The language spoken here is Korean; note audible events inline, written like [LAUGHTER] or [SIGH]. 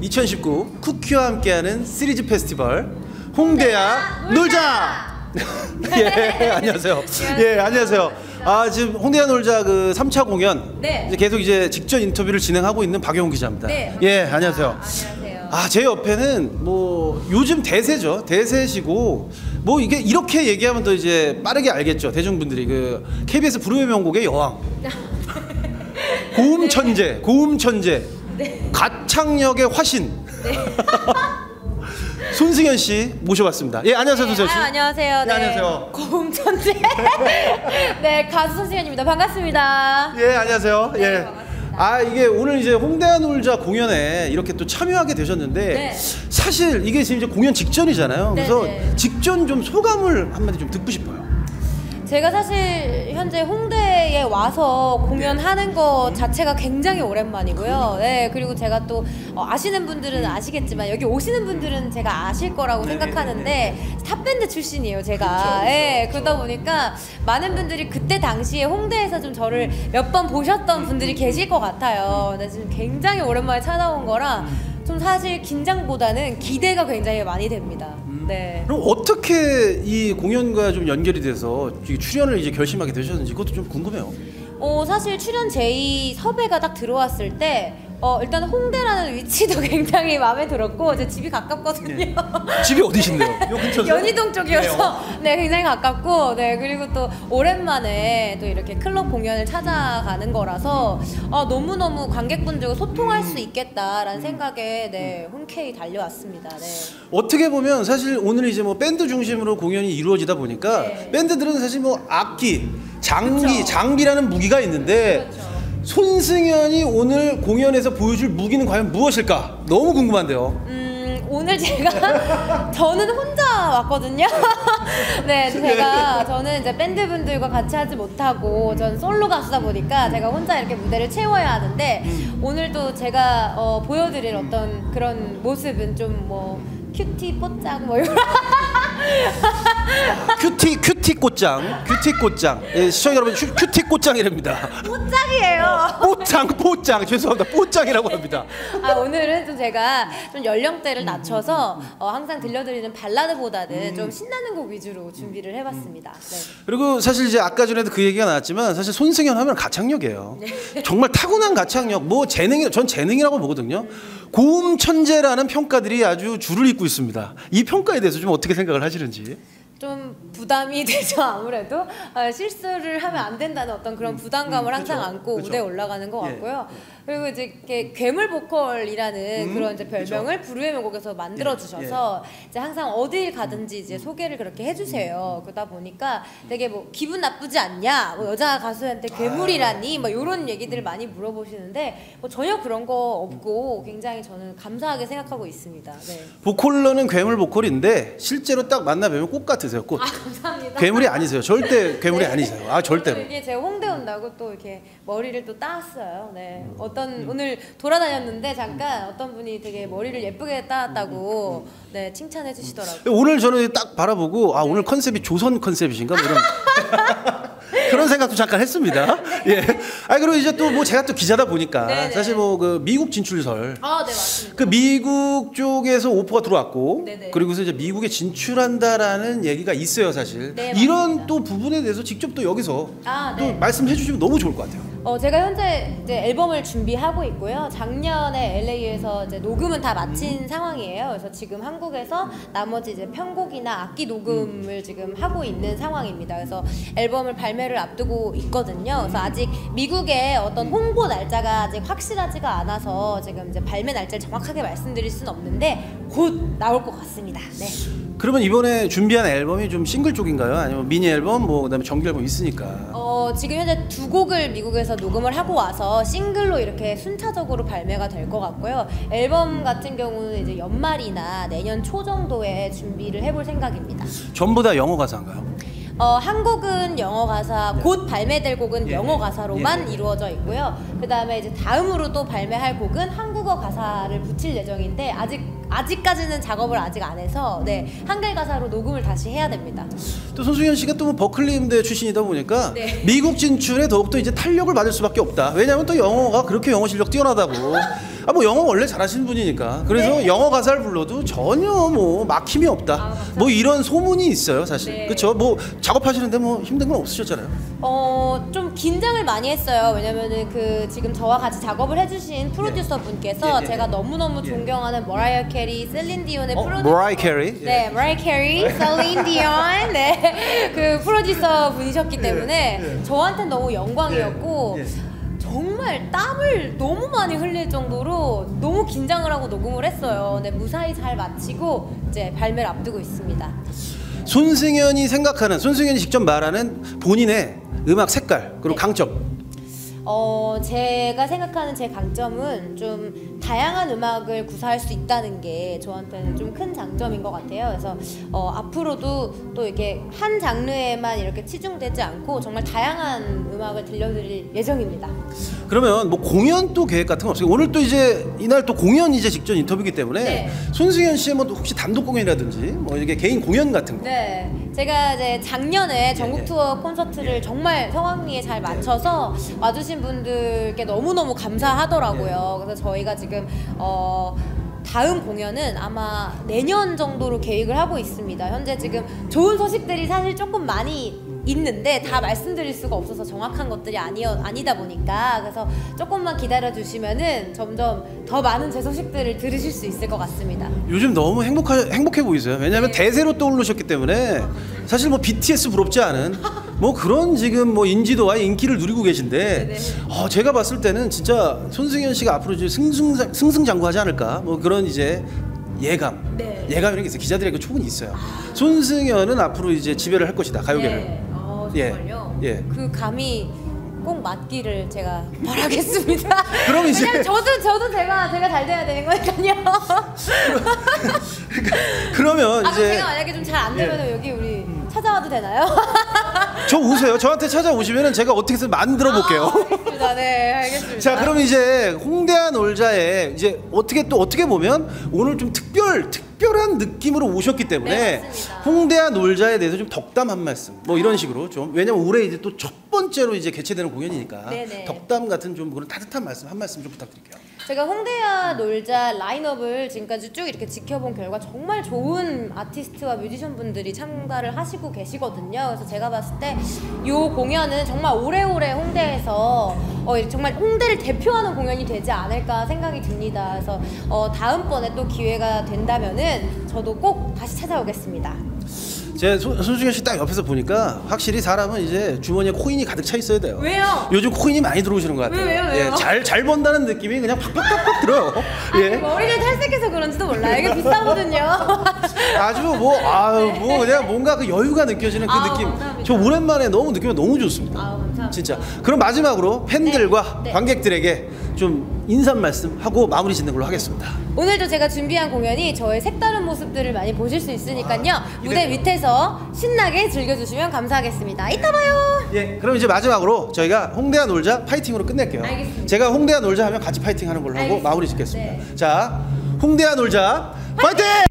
2019 쿠키와 함께하는 시리즈 페스티벌 홍대야 놀자. [LAUGHS] 예, 안녕하세요. 예, 안녕하세요. 아, 지금 홍대야 놀자 그 3차 공연 네. 이제 계속 이제 직전 인터뷰를 진행하고 있는 박영훈 기자입니다. 네. 예, 안녕하세요. 안녕하세요. 아, 제 옆에는 뭐 요즘 대세죠. 대세시고 뭐 이게 이렇게 얘기하면 더 이제 빠르게 알겠죠. 대중분들이 그 KBS 불후의 명곡의 여왕. [LAUGHS] 고음 천재, 고음 천재. 가창력의 화신. [LAUGHS] 손승현 씨 모셔봤습니다. 예, 안녕하세요, 손승현 씨. 아, 안녕하세요. 네, 안녕하세요. 고음 천재. [LAUGHS] 네, 가수 손승현입니다. 반갑습니다. 예, 안녕하세요. 네, 예. 반갑습니다. 아 이게 오늘 이제 홍대야 놀자 공연에 이렇게 또 참여하게 되셨는데 네. 사실 이게 지금 이제 공연 직전이잖아요. 네, 그래서 네. 직전 좀 소감을 한마디 좀 듣고 싶어요. 제가 사실 현재 홍대에 와서 공연하는 거 자체가 굉장히 오랜만이고요. 네, 그리고 제가 또 어, 아시는 분들은 아시겠지만 여기 오시는 분들은 제가 아실 거라고 네, 생각하는데 탑밴드 출신이에요, 제가. 그렇죠, 예, 그렇죠. 그러다 보니까 많은 분들이 그때 당시에 홍대에서 좀 저를 몇 번 보셨던 분들이 계실 것 같아요. 근데 지금 굉장히 오랜만에 찾아온 거라 좀 사실 긴장보다는 기대가 굉장히 많이 됩니다. 네. 그럼 어떻게 이 공연과 좀 연결이 돼서 이 출연을 이제 결심하게 되셨는지 그것도 좀 궁금해요. 어 사실 출연 제의 섭외가 딱 들어왔을 때 어, 일단 홍대라는 위치도 [LAUGHS] 굉장히 마음에 들었고 제 집이 가깝거든요. 집이 어디신데요? [LAUGHS] 요 근처세요? 연희동 쪽이어서 [LAUGHS] 네 굉장히 가깝고 네 그리고 또 오랜만에 또 이렇게 클럽 공연을 찾아가는 거라서 아, 너무 너무 관객분들과 소통할 수 있겠다라는 생각에 네 흔쾌히 달려왔습니다. 네. 어떻게 보면 사실 오늘 이제 뭐 밴드 중심으로 공연이 이루어지다 보니까 네. 밴드들은 사실 뭐 악기, 장기, 그쵸. 장비라는 무기가 있는데 그렇죠. 손승연이 오늘 공연에서 보여줄 무기는 과연 무엇일까? 너무 궁금한데요. 음, 오늘 제가 [LAUGHS] 저는 혼자 왔거든요. [LAUGHS] 네, 제가 저는 이제 밴드 분들과 같이 하지 못하고 전 솔로 가수다 보니까 제가 혼자 이렇게 무대를 채워야 하는데 오늘도 제가 어, 보여드릴 어떤 그런 모습은 좀 뭐 큐티 뽀짝 뭐 이런 cutie cutie 뽀짱, cutie 뽀짱. 예, 시청자 여러분 큐, cutie 뽀짱이랍니다. 뽀짝이에요. 뽀짱 뽀짱 죄송합니다. 뽀짱이라고 합니다. 아 오늘은 좀 제가 좀 연령대를 낮춰서 어, 항상 들려드리는 발라드보다는 좀 신나는 곡 위주로 준비를 해봤습니다. 네. 그리고 사실 이제 아까 전에도 그 얘기가 나왔지만 사실 손승연 하면 가창력이에요. 정말 타고난 가창력, 뭐 재능이 전 재능이라고 보거든요. 고음 천재라는 평가들이 아주 줄을 잇고 있습니다. 이 평가에 대해서 좀 어떻게 생각을 하시는지. 좀 부담이 [LAUGHS] 되죠 아무래도. 아, 실수를 하면 안 된다는 어떤 그런 부담감을 음, 항상 안고 그쵸. 무대에 올라가는 것 예. 같고요. 그리고 이제 이렇게 괴물 보컬이라는 음, 그런 이제 별명을 부르의 명곡에서 만들어 주셔서 이제 항상 어딜 가든지 이제 소개를 그렇게 해주세요. 그러다 보니까 되게 뭐 기분 나쁘지 않냐? 뭐 여자 가수한테 괴물이라니? 뭐 이런 얘기들을 많이 물어보시는데 뭐 전혀 그런 거 없고 굉장히 저는 감사하게 생각하고 있습니다. 네. 보컬로는 괴물 보컬인데 실제로 딱 만나 뵈면 꽃 같으세요. 꽃. 아 감사합니다. 괴물이 아니세요. 절대 괴물이 네. 아니세요. 아 절대로. 이게 제가 홍대 온다고 또 이렇게 머리를 또 따왔어요. 네. 어떤 오늘 돌아다녔는데 잠깐 어떤 분이 되게 머리를 예쁘게 따왔다고 네 칭찬해 주시더라고요. 오늘 저는 딱 바라보고 아 오늘 컨셉이 조선 컨셉이신가 뭐 이런 [LAUGHS] 그런 생각도 잠깐 했습니다. 예. 아 그리고 이제 또 뭐 제가 또 기자다 보니까 네, 네. 사실 뭐 그 미국 진출설 아, 네 맞습니다. 그 미국 쪽에서 오퍼가 들어왔고 네네. 그리고서 이제 미국에 진출한다라는 얘기가 있어요 사실 네, 이런. 또 부분에 대해서 직접 또 여기서 아, 또 네. 말씀해 주시면 너무 좋을 것 같아요. 어, 제가 현재 이제 앨범을 준비하고 있고요. 작년에 LA에서 이제 녹음은 다 마친 상황이에요. 그래서 지금 한국에서 나머지 이제 편곡이나 악기 녹음을 지금 하고 있는 상황입니다. 그래서 앨범을 발매를 앞두고 있거든요. 그래서 아직 미국의 어떤 홍보 날짜가 아직 확실하지가 않아서 지금 이제 발매 날짜를 정확하게 말씀드릴 수는 없는데 곧 나올 것 같습니다. 네. 그러면 이번에 준비한 앨범이 좀 싱글 쪽인가요? 아니면 미니 앨범 뭐 그다음에 정규 앨범 있으니까. 어, 지금 현재 두 곡을 미국에서 녹음을 하고 와서 싱글로 이렇게 순차적으로 발매가 될 것 같고요. 앨범 같은 경우는 이제 연말이나 내년 초 정도에 준비를 해볼 생각입니다. 전부 다 영어 가사인가요? 어, 한 곡은 영어 가사, 곧 발매될 곡은 예, 영어 예. 가사로만 예, 예. 이루어져 있고요. 그 다음에 이제 다음으로 또 발매할 곡은 한국어 가사를 붙일 예정인데 아직 아직까지는 작업을 아직 안 해서 네 한글 가사로 녹음을 다시 해야 됩니다. 또 손승연 씨가 또 뭐 버클리 음대 출신이다 보니까 네. 미국 진출에 더욱더 이제 탄력을 받을 수밖에 없다. 왜냐하면 또 영어가 그렇게 영어 실력 뛰어나다고 [LAUGHS] 아 뭐 영어 원래 잘하시는 분이니까 그래서 네. 영어 가사를 불러도 전혀 뭐 막힘이 없다. 감사합니다. 뭐 이런 소문이 있어요, 사실. 네. 그렇죠? 뭐 작업하시는데 뭐 힘든 건 없으셨잖아요. 어, 좀 긴장을 많이 했어요. 왜냐면은 그 지금 저와 같이 작업을 해주신 프로듀서 분께서 예, 예, 제가 예. 너무너무 예. 존경하는 머라이어 캐리, 셀린 디온의 어, 프로듀서 머라이어 캐리. 네, 머라이어 캐리, 셀린 디온, 네, [LAUGHS] 그 프로듀서 분이셨기 때문에 예. 저한테는 너무 영광이었고 예, 예. 정말 땀을 너무 많이 흘릴 정도로 너무 긴장을 하고 녹음을 했어요. 네, 무사히 잘 마치고 이제 발매를 앞두고 있습니다. 손승연이 생각하는 손승연이 직접 말하는 본인의 음악 색깔 그리고 네. 강점. 어, 제가 생각하는 제 강점은 좀 다양한 음악을 구사할 수 있다는 게 저한테는 좀 큰 장점인 것 같아요. 그래서 어, 앞으로도 또 이렇게 한 장르에만 이렇게 치중되지 않고 정말 다양한 음악을 들려드릴 예정입니다. 그러면 뭐 공연 또 계획 같은 거 없어요? 오늘 또 이제 이날 또 공연 이제 직전 인터뷰이기 때문에 네. 손승연 씨의 뭐 혹시 단독 공연이라든지 뭐 이게 개인 공연 같은 거. 네, 제가 이제 작년에 전국 예. 투어 콘서트를 정말 성황리에 잘 맞춰서 와주신 분들께 너무너무 감사하더라고요. 그래서 저희가 지금 어, 다음 공연은 아마 내년 정도로 계획을 하고 있습니다. 현재 지금 좋은 소식들이 사실 조금 많이 있는데 다 말씀드릴 수가 없어서 정확한 것들이 아니 아니다 보니까 그래서 조금만 기다려 주시면은 점점 더 많은 제 소식들을 들으실 수 있을 것 같습니다. 요즘 너무 행복하, 행복해 보이세요. 왜냐하면 네. 대세로 떠오르셨기 때문에 사실 뭐 BTS 부럽지 않은 [LAUGHS] 뭐 그런 지금 뭐 인지도와 인기를 누리고 계신데 네네. 어, 제가 봤을 때는 진짜 손승연 씨가 앞으로 이제 승승 승승장구하지 않을까 뭐 그런 이제 예감, 네. 예감 이런 게 있어요. 기자들에게 초분이 있어요. 손승연은 앞으로 이제 지배를 할 것이다 가요계를. 네. 어, 예. 정말요? 예. 그 감이 꼭 맞기를 제가 [LAUGHS] 바라겠습니다. 그럼 이제- 왜냐면 저도 저도 제가 제가 잘 돼야 되는 거니까요. [LAUGHS] 그러면 아, 이제 제가 만약에 좀 잘안 예. 되면 여기 우리 찾아와도 되나요? [LAUGHS] 저 오세요. 저한테 찾아오시면은 제가 어떻게든 만들어 볼게요. 아, 알겠습니다. 네, 알겠습니다. 자, 그럼 이제 홍대한 올자에 이제 어떻게 또 어떻게 보면 오늘 좀 특별 특별한 느낌으로 오셨기 때문에 네. 홍대한 올자에 대해서 좀 덕담 한 말씀 뭐 이런 식으로 좀 왜냐면 올해 이제 또 첫 번째로 이제 개최되는 공연이니까 네 네. 덕담 같은 좀 그런 따뜻한 말씀 한 말씀 좀 부탁드릴게요. 제가 홍대야 놀자 라인업을 지금까지 쭉 이렇게 지켜본 결과 정말 좋은 아티스트와 뮤지션 분들이 참가를 하시고 계시거든요. 그래서 제가 봤을 때 이 공연은 정말 오래오래 홍대에서 어, 정말 홍대를 대표하는 공연이 되지 않을까 생각이 듭니다. 그래서 어, 다음번에 또 기회가 된다면은 저도 꼭 다시 찾아오겠습니다. 제 손- 손승현 씨딱 옆에서 보니까 확실히 사람은 이제 주머니에 코인이 가득 차 있어야 돼요. 왜요? 요즘 코인이 많이 들어오시는 것 같아요. 왜요, 왜요? 예, 잘, 잘 번다는 느낌이 그냥 팍팍팍팍 들어요. [LAUGHS] 아니, 예. 머리를 탈색해서 그런지도 몰라요. 이게 비싸거든요. [LAUGHS] 아주 뭐 아유 뭐 그냥 뭔가 그 여유가 느껴지는 그 아우, 느낌. 감사합니다. 저 오랜만에 너무 느낌이 너무 좋습니다. 아우, 감사합니다. 진짜. 그럼 마지막으로 팬들과 네, 네. 관객들에게 좀 인사 말씀 하고 마무리 짓는 걸로 하겠습니다. 오늘도 제가 준비한 공연이 저의 색다른 모습들을 많이 보실 수 있으니까요. 무대 기대돼요. 밑에서 신나게 즐겨주시면 감사하겠습니다. 이따 봐요. 예. 그럼 이제 마지막으로 저희가 홍대한 놀자 파이팅으로 끝낼게요. 알겠습니다. 제가 홍대한 놀자 하면 같이 파이팅 하는 걸로 하고 알겠습니다. 마무리 짓겠습니다. 네. 자, 홍대한 놀자 파이팅!